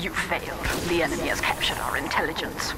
You failed. The enemy has captured our intelligence.